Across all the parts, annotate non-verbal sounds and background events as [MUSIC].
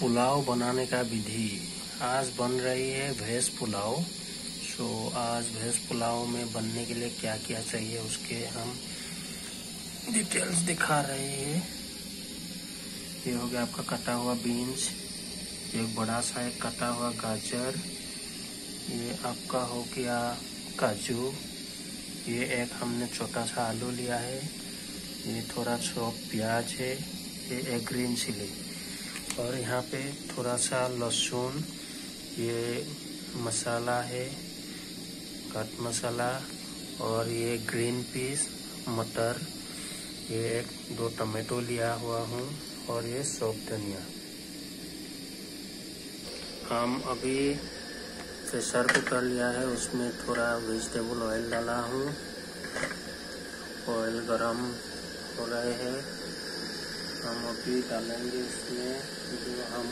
पुलाव बनाने का विधि। आज बन रही है भैंस पुलाव। सो आज भैंस पुलाव में बनने के लिए क्या क्या चाहिए उसके हम डिटेल्स दिखा रहे हैं। ये हो गया आपका कटा हुआ बीन्स एक बड़ा सा एक कटा हुआ गाजर, ये आपका हो गया काजू, ये एक हमने छोटा सा आलू लिया है, ये थोड़ा सा प्याज है, ये एक ग्रीन चिली। और यहाँ पे थोड़ा सा लहसुन, ये मसाला है कट मसाला और ये ग्रीन पीस, मटर, ये एक दो टमाटो लिया हुआ हूँ और ये सौप धनिया। हम अभी प्रेशर कुकर लिया है, उसमें थोड़ा वेजिटेबल ऑयल डाला हूँ। ऑयल गरम हो रहे हैं। हम अभी डालेंगे इसमें जो हम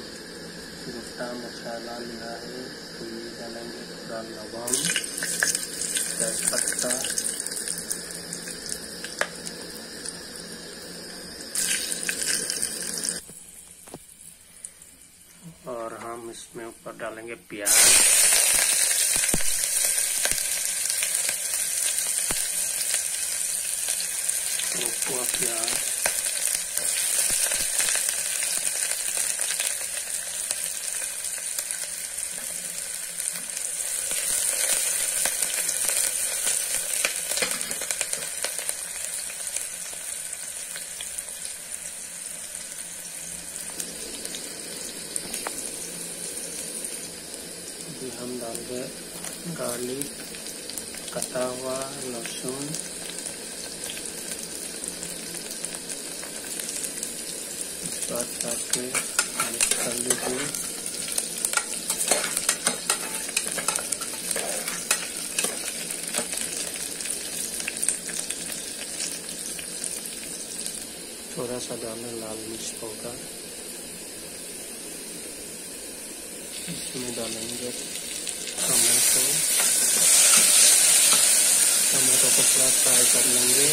गुट्टा मसाला लिया है तो ये डालेंगे थोड़ा लवंग, तेजपत्ता। और हम इसमें ऊपर डालेंगे प्याज। प्याज अभी हम डाल गए गार्लिक कटा हुआ लहसुन। इसको अच्छा से मिक्स कर लीजिए। थोड़ा सा डालें लाल मिर्च पाउडर। इसमें डालेंगे टमाटो टमाटो को थोड़ा फ्राई कर लेंगे।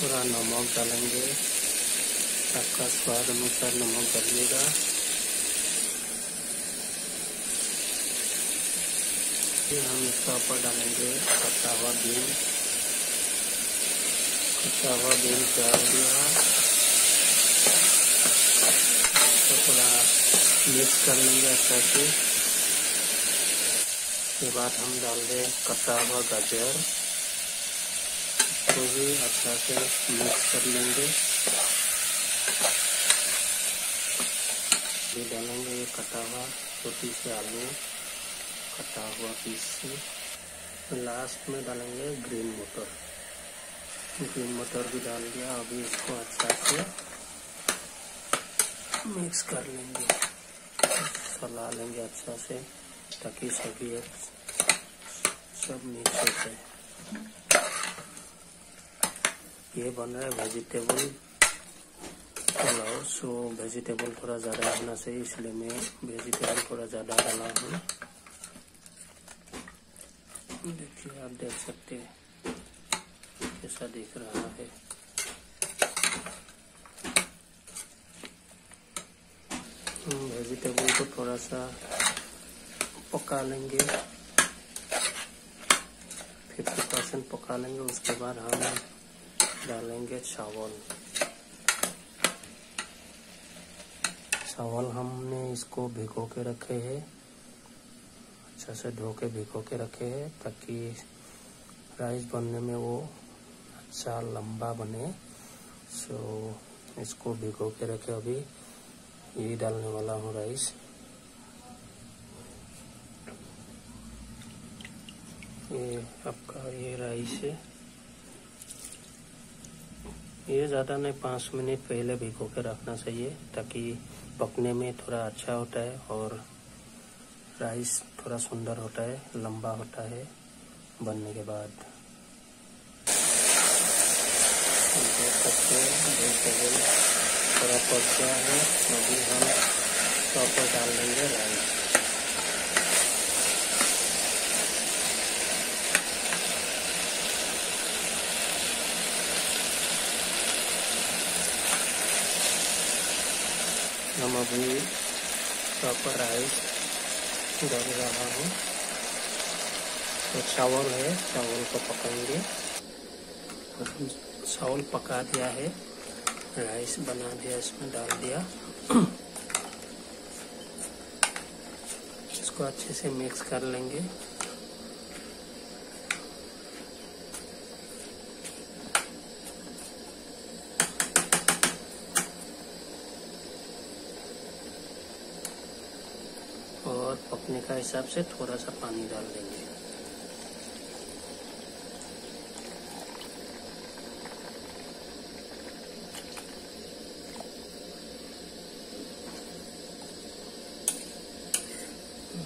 थोड़ा नमक डालेंगे। आपका स्वाद अनुसार नमक डालिएगा फिर हम इसका ऊपर डालेंगे कटा हुआ बीन। हुआ बीन डाल दिया तो थोड़ा मिक्स कर लेंगे अच्छा से उसके बाद हम डाल दें कटा हुआ गाजर इसको भी अच्छा से मिक्स कर लेंगे भी डालेंगे ये कटा हुआ छोटी सी आलू कटा हुआ पीस से लास्ट में डालेंगे ग्रीन मटर ग्रीन मटर भी डाल दिया अभी इसको अच्छा से मिक्स कर लेंगे। चला लेंगे अच्छा से, ताकि सभी सब मिक्स हो जाए। ये बन रहा है वेजिटेबल पुलाव। सो वेजिटेबल थोड़ा ज़्यादा होना चाहिए इसलिए मैं वेजिटेबल थोड़ा ज़्यादा डाला हूँ। देखिए, आप देख सकते हैं। कैसा दिख रहा है। वेजिटेबल को थोड़ा सा पका लेंगे। फिफ्टी परसेंट पका लेंगे, उसके बाद हम डालेंगे चावल। चावल हमने इसको भिगो के रखे हैं। अच्छा से धो के भिगो के रखे हैं, ताकि राइस बनने में वो अच्छा लंबा बने। सो इसको भिगो के रखे अभी। ये डालने वाला हूँ राइस ये आपका ये राइस है। ये ज़्यादा नहीं, पाँच मिनट पहले भिगो के रखना चाहिए, ताकि पकने में थोड़ा अच्छा होता है और राइस थोड़ा सुंदर होता है, लंबा होता है बनने के बाद। देख सकते हैं थोड़ा पक गया है अभी हम प्रॉपर डाल देंगे राइस हम अभी प्रॉपर राइस डाल रहा हूँ तो चावल है चावल को पकड़ेंगे चावल पका दिया है, राइस बना दिया, इसमें डाल दिया। इसको अच्छे से मिक्स कर लेंगे। और पकने का हिसाब से थोड़ा सा पानी डाल देंगे।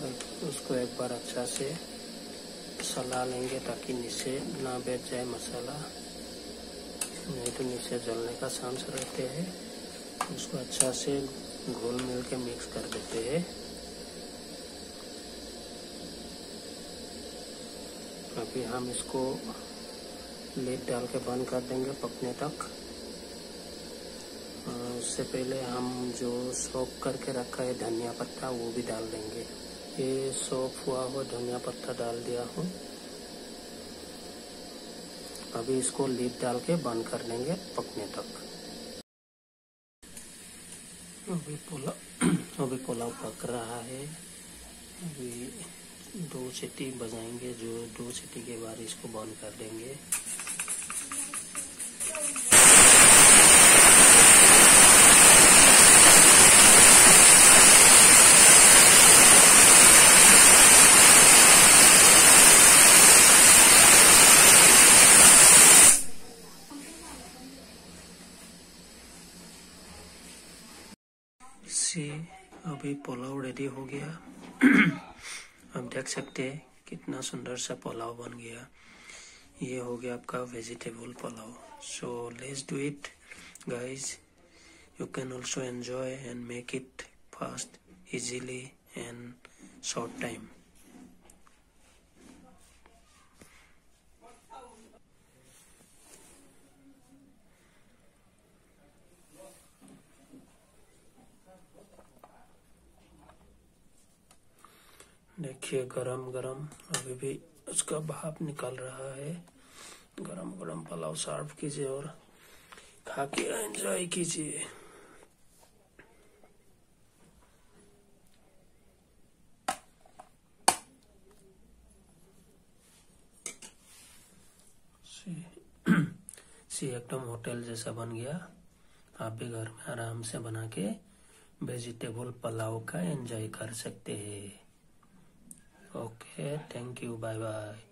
उसको एक बार अच्छा से सला लेंगे ताकि नीचे ना बैठ जाए मसाला। नहीं तो नीचे जलने का चांस रहते हैं। उसको अच्छा से घोल मिल के मिक्स कर देते हैं। अभी हम इसको लेट डाल के बंद कर देंगे पकने तक। उससे पहले हम जो सोप करके रखा है धनिया पत्ता, वो भी डाल देंगे। ये सोप हुआ हुआ धनिया पत्ता डाल दिया हूँ। अभी इसको लीप डाल के बंद कर देंगे पकने तक। अभी पुलाव [CLEARS THROAT] अभी पुलाव पक रहा है। अभी दो सीटी बजाएँगे, जो दो सीटी के बाद इसको बंद कर देंगे से अभी पुलाव रेडी हो गया। आप देख सकते हैं कितना सुंदर सा पुलाव बन गया। ये हो गया आपका vegetable pulao so let's do it guys you can also enjoy and make it fast easily and short time देखिए, गरम गरम अभी भी उसका भाप निकल रहा है। गरम गरम पुलाव सर्व कीजिए और खा के एंजॉय कीजिए। सी एकदम होटल जैसा बन गया। आप भी घर में आराम से बना के वेजिटेबल पुलाव का एंजॉय कर सकते हैं। Okay, thank you. Bye bye.